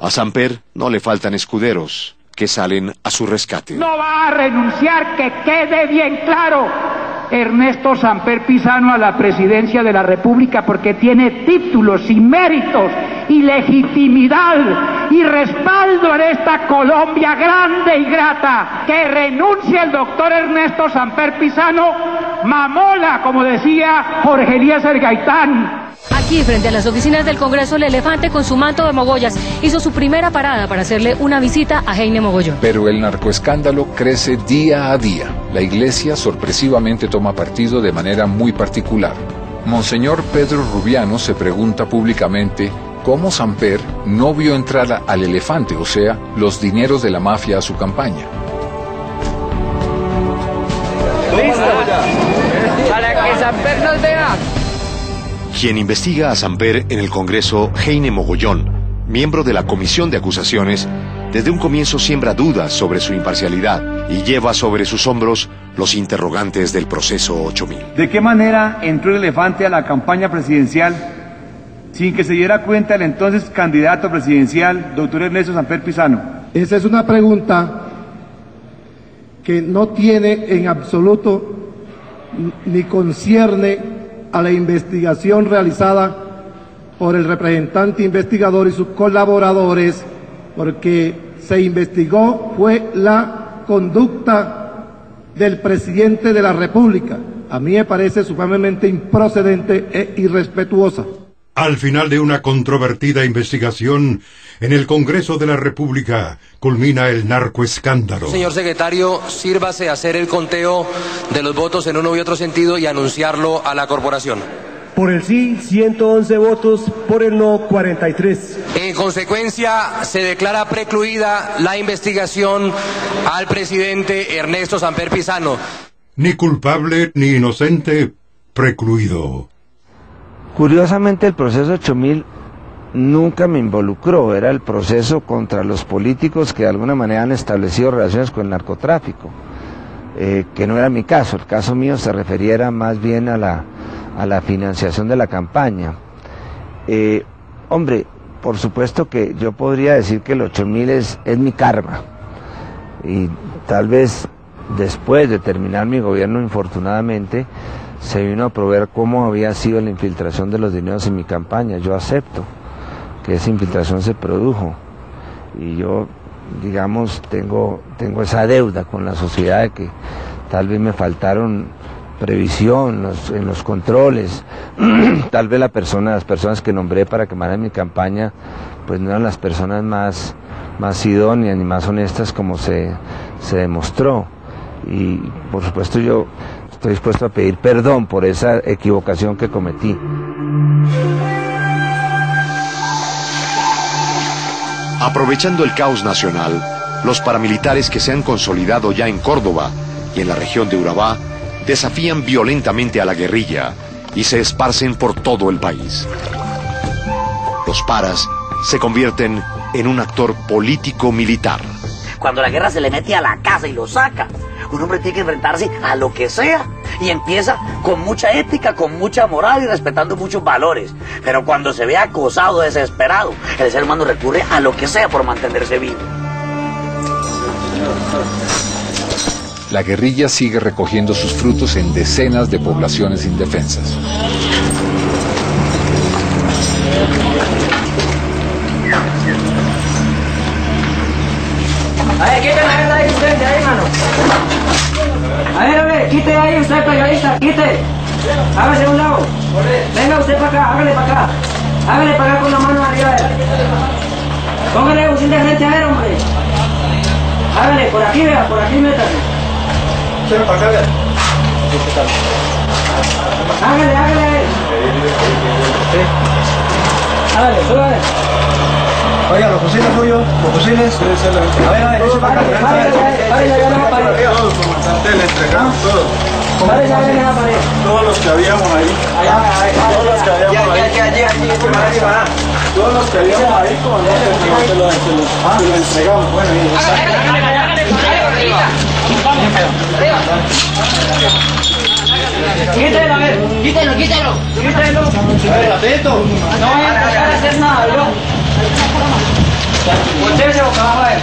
A Samper no le faltan escuderos que salen a su rescate. No va a renunciar, que quede bien claro. Ernesto Samper Pizano a la presidencia de la República porque tiene títulos y méritos y legitimidad y respaldo en esta Colombia grande y grata. Que renuncie el doctor Ernesto Samper Pizano, mamola, como decía Jorge Eliezer Gaitán. Aquí, frente a las oficinas del Congreso, el elefante con su manto de mogollas hizo su primera parada para hacerle una visita a Heine Mogollón. Pero el narcoescándalo crece día a día. La iglesia sorpresivamente toma partido de manera muy particular. Monseñor Pedro Rubiano se pregunta públicamente cómo Samper no vio entrar al elefante, o sea, los dineros de la mafia a su campaña. Listo. Para que Samper nos vea. Quien investiga a Samper en el Congreso, Heine Mogollón, miembro de la Comisión de Acusaciones, desde un comienzo siembra dudas sobre su imparcialidad y lleva sobre sus hombros los interrogantes del proceso 8000. ¿De qué manera entró el elefante a la campaña presidencial sin que se diera cuenta el entonces candidato presidencial, doctor Ernesto Samper Pizano? Esa es una pregunta que no tiene en absoluto ni concierne a la investigación realizada por el representante investigador y sus colaboradores, porque se investigó fue la conducta del presidente de la República. A mí me parece sumamente improcedente e irrespetuosa. Al final de una controvertida investigación, en el Congreso de la República culmina el narcoescándalo. Señor secretario, sírvase a hacer el conteo de los votos en uno y otro sentido y anunciarlo a la corporación. Por el sí, 111 votos, por el no, 43. En consecuencia, se declara precluida la investigación al presidente Ernesto Samper Pizano. Ni culpable ni inocente, precluido. Curiosamente el proceso 8000 nunca me involucró, era el proceso contra los políticos que de alguna manera han establecido relaciones con el narcotráfico, eh, que no era mi caso, el caso mío se referiera más bien a la, a la financiación de la campaña. Eh, hombre, por supuesto que yo podría decir que el 8000 es, es mi karma, y tal vez después de terminar mi gobierno, infortunadamente, se vino a proveer cómo había sido la infiltración de los dineros en mi campaña. Yo acepto que esa infiltración se produjo y yo, digamos, tengo, tengo esa deuda con la sociedad de que tal vez me faltaron previsión en los controles, tal vez la persona, las personas que nombré para que en mi campaña, pues no eran las personas más, más idóneas ni más honestas como se, se demostró. Y por supuesto yo Estoy dispuesto a pedir perdón por esa equivocación que cometí. Aprovechando el caos nacional, los paramilitares que se han consolidado ya en Córdoba y en la región de Urabá desafían violentamente a la guerrilla y se esparcen por todo el país. Los paras se convierten en un actor político-militar. Cuando la guerra se le mete a la casa y lo saca, un hombre tiene que enfrentarse a lo que sea y empieza con mucha ética, con mucha moral y respetando muchos valores. Pero cuando se ve acosado, desesperado, el ser humano recurre a lo que sea por mantenerse vivo. La guerrilla sigue recogiendo sus frutos en decenas de poblaciones indefensas. Quite. Hágase a un lado. Venga usted para acá, hágale para acá. Hágale para acá con la mano arriba. Póngale un de frente a ver, hombre. Hágale, por aquí, vea, por aquí métase. Usted para acá, vea. Hágale, hágale. Hágale, súbale. Oiga, los fusiles suyos, los fusiles. A ver, a ver, eso para acá. Le entregamos todos. Todos los que habíamos ahí. Todos los que habíamos ahí. Todos los que habíamos ahí, como no se los entregamos. Bueno, Quítelo, a ver, quítelo, quítelo. Quítelo. A ver, atento. No voy a hacer nada, yo. Voltéese boca abajo a ver.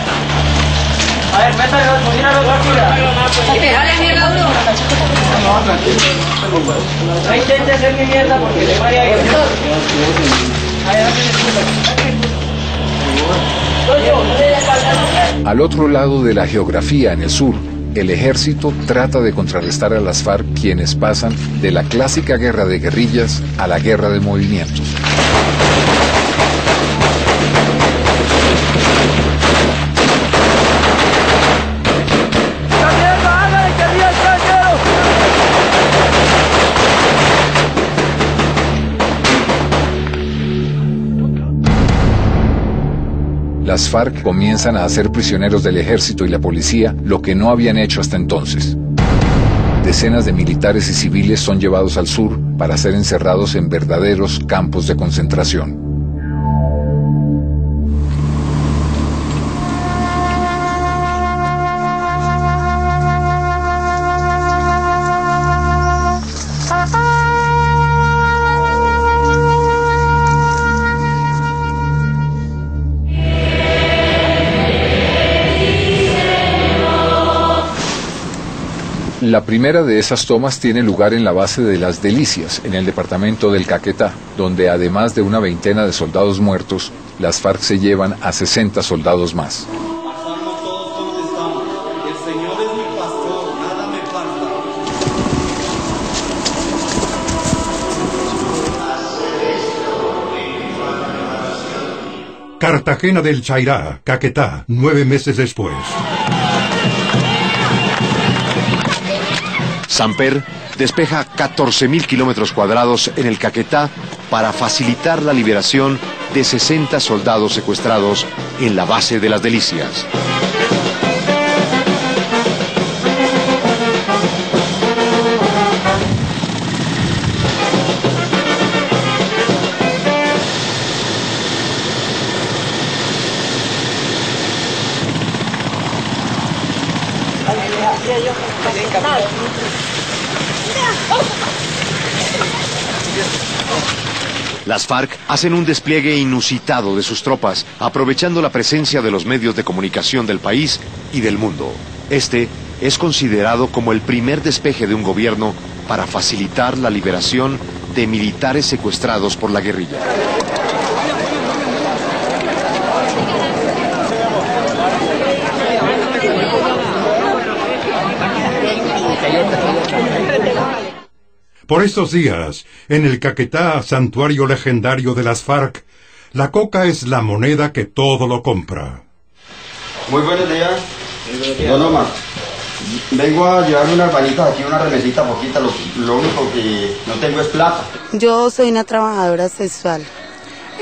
A ver, métale los cocina los dos aquí. Dale mierda uno. No, tranquilo. No intente hacer mi mierda porque le vaya a ir. Ahí, Al otro lado de la geografía, en el sur, el ejército trata de contrarrestar a las FARC quienes pasan de la clásica guerra de guerrillas a la guerra de movimientos. Las FARC comienzan a hacer prisioneros del ejército y la policía lo que no habían hecho hasta entonces. Decenas de militares y civiles son llevados al sur para ser encerrados en verdaderos campos de concentración. La primera de esas tomas tiene lugar en la base de Las Delicias, en el departamento del Caquetá, donde además de una veintena de soldados muertos, las FARC se llevan a 60 soldados más. Cartagena del Chairá, Caquetá, nueve meses después. Samper despeja 14.000 kilómetros cuadrados en el Caquetá para facilitar la liberación de 60 soldados secuestrados en la base de las Delicias. Las FARC hacen un despliegue inusitado de sus tropas, aprovechando la presencia de los medios de comunicación del país y del mundo. Este es considerado como el primer despeje de un gobierno para facilitar la liberación de militares secuestrados por la guerrilla. Por estos días, en el Caquetá, santuario legendario de las FARC, la coca es la moneda que todo lo compra. Muy buenos días. Don Omar, vengo a llevarme unas bañitas aquí, una remesita poquita, lo, lo, único que no tengo es plata. Yo soy una trabajadora sexual.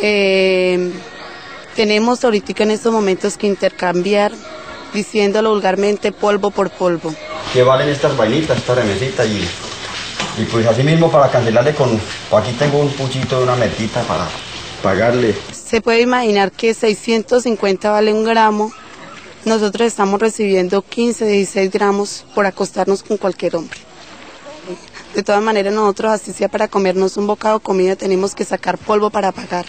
Eh, tenemos ahorita en estos momentos que intercambiar, diciéndolo vulgarmente, polvo por polvo. ¿Qué valen estas vainitas, esta remesita y y pues así mismo para cancelarle con, aquí tengo un puchito de una metita para pagarle. Se puede imaginar que 650 vale un gramo. Nosotros estamos recibiendo 15, 16 gramos por acostarnos con cualquier hombre. De todas maneras, nosotros, así sea para comernos un bocado de comida, tenemos que sacar polvo para pagar.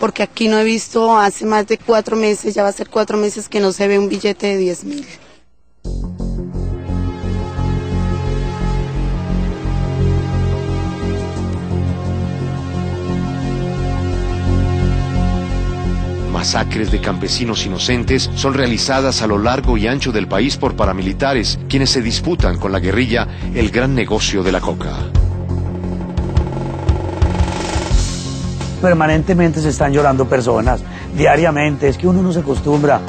Porque aquí no he visto hace más de cuatro meses, ya va a ser cuatro meses que no se ve un billete de 10 mil. Masacres de campesinos inocentes son realizadas a lo largo y ancho del país por paramilitares, quienes se disputan con la guerrilla el gran negocio de la coca. Permanentemente se están llorando personas, diariamente, es que uno no se acostumbra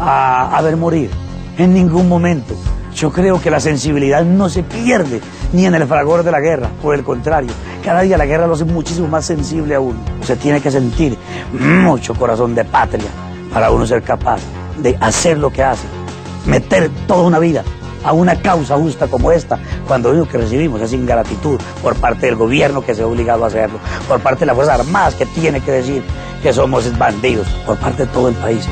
a, ver morir en ningún momento. Yo creo que la sensibilidad no se pierde ni en el fragor de la guerra, por el contrario, cada día la guerra lo hace muchísimo más sensible a uno. Se tiene que sentir mucho corazón de patria para uno ser capaz de hacer lo que hace, meter toda una vida a una causa justa como esta, cuando lo único que recibimos es ingratitud por parte del gobierno que se ha obligado a hacerlo, por parte de las Fuerzas Armadas que tiene que decir que somos bandidos, por parte de todo el país.